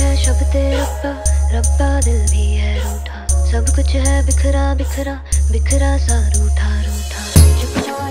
है शब्द रब्बा रब्बा दिल भी है रूठा। सब कुछ है बिखरा बिखरा बिखरा सा रूठा रूठा।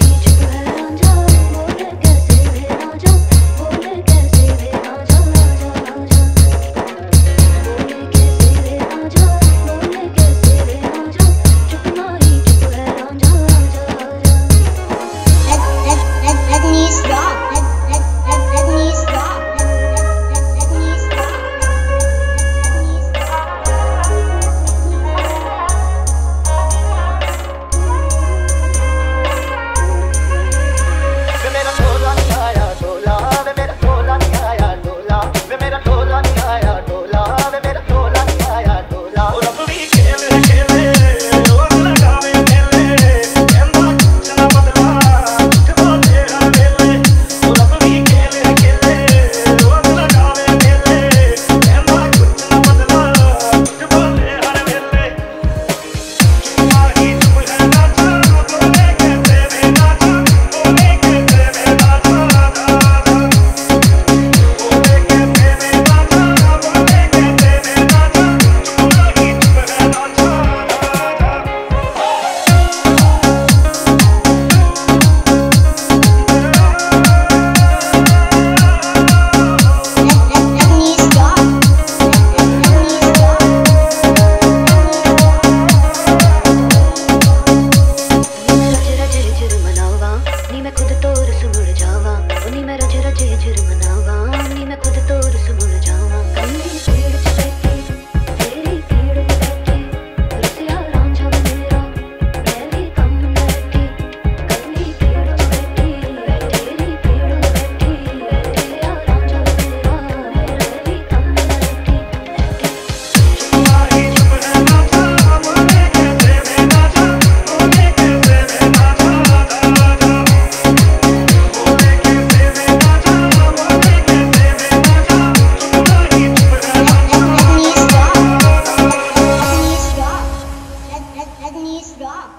Rajni's dog.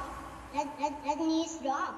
Rajni's dog.